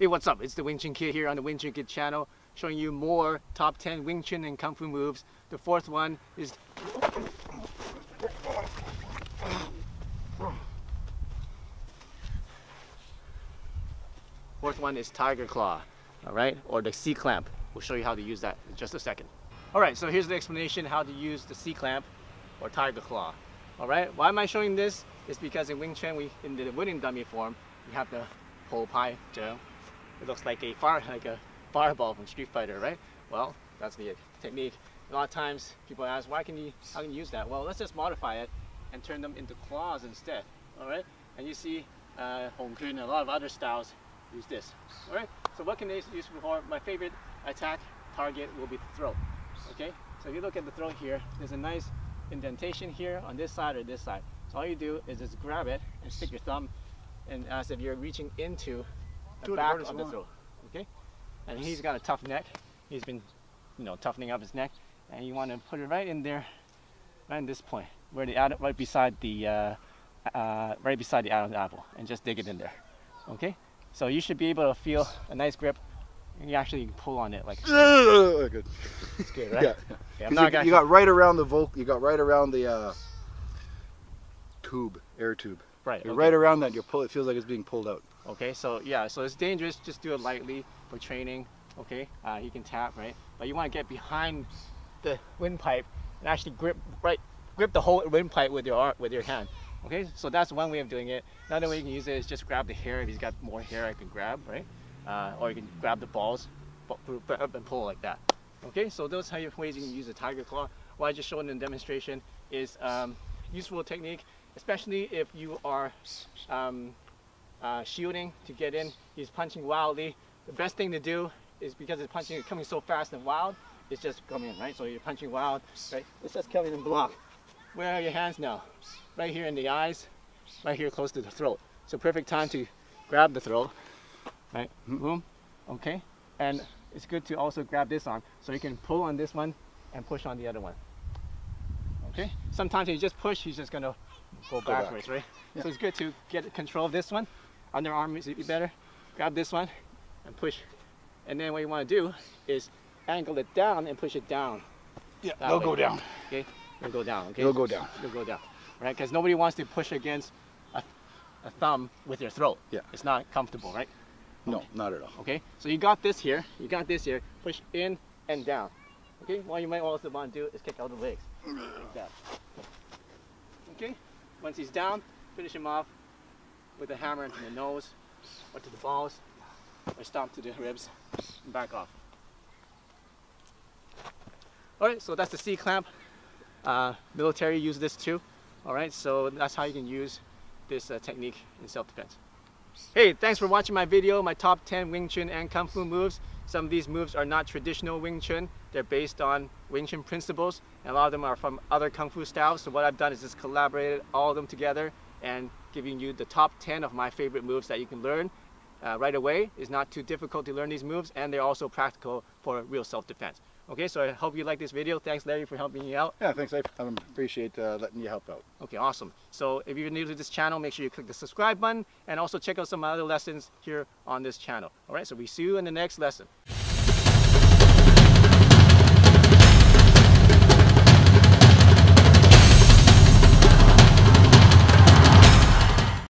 Hey, what's up? It's the Wing Chun Kid here on the Wing Chun Kid channel, showing you more top 10 Wing Chun and Kung Fu moves. The fourth one is... Fourth one is Tiger Claw, all right? Or the C-clamp. We'll show you how to use that in just a second. All right, so here's the explanation how to use the C-clamp or Tiger Claw. All right, why am I showing this? It's because in Wing Chun, we in the wooden dummy form, we have the Po Pai Jeung. It looks like a far like a fireball from Street Fighter, right? Well, that's the technique. A lot of times people ask, why can you how can you use that? Well, let's just modify it and turn them into claws instead. All right, and you see uh, Hung Kuen and a lot of other styles use this. All right, so what can they use for? My favorite attack target will be the throat. Okay, so if you look at the throat here, there's a nice indentation here on this side or this side. So all you do is just grab it and stick your thumb and as if you're reaching into back of the throat. Okay? And he's got a tough neck. He's been, you know, toughening up his neck. And you want to put it right in there, right in this point, where the right beside the uh, uh, right beside the Adam's apple, and just dig it in there. Okay? So you should be able to feel a nice grip. And you actually pull on it like. good. It's good, right? Yeah. Okay, You, gonna- you got right around the voc. You got right around the uh, tube, air tube. right. You're okay. right around that. You're pull. It feels like it's being pulled out. Okay, so yeah, so it's dangerous. Just do it lightly for training. Okay, uh, you can tap right, but you want to get behind the windpipe and actually grip right, grip the whole windpipe with your with your hand. Okay, so that's one way of doing it. Another way you can use it is just grab the hair. If he's got more hair, I can grab right, uh, or you can grab the balls, and pull like that. Okay, so those are your ways you can use a tiger claw. What I just showed in the demonstration is um, useful technique, especially if you are um, uh, shielding to get in. He's punching wildly. The best thing to do is because it's punching coming so fast and wild, it's just coming in, right? So you're punching wild, right? It's just coming and block. Where are your hands now? Right here in the eyes, right here close to the throat. So perfect time to grab the throat, right? Boom, okay? And it's good to also grab this arm so you can pull on this one and push on the other one. Okay? Sometimes you just push, he's just gonna go, back. backwards, right? Yeah. So it's good to get control of this one. Underarm is be better. Grab this one and push. And then what you want to do is angle it down and push it down. Yeah, That they'll way. go down. Okay? It'll go down, okay? It'll go down. It'll go down. Right? Because nobody wants to push against a, a thumb with your throat. Yeah. It's not comfortable, right? No, not at all. Okay? So you got this here. You got this here. Push in and down. Okay? What you might also want to do is kick out the legs. Like that. Okay? Once he's down, finish him off with a hammer into the nose or to the balls or stomp to the ribs and back off. Alright, so that's the C clamp. Uh, military use this too. Alright, so that's how you can use this uh, technique in self-defense. Hey, thanks for watching my video, my top 10 Wing Chun and Kung Fu moves. Some of these moves are not traditional Wing Chun. They're based on Wing Chun principles, and a lot of them are from other Kung Fu styles. So what I've done is just collaborated all of them together and giving you the top 10 of my favorite moves that you can learn uh, right away. It's not too difficult to learn these moves, and they're also practical for real self-defense. Okay, so I hope you like this video. Thanks, Larry, for helping me out. Yeah, thanks. I I appreciate uh, letting you help out. Okay, awesome. So if you're new to this channel, make sure you click the subscribe button and also check out some other lessons here on this channel. All right, so we see you in the next lesson.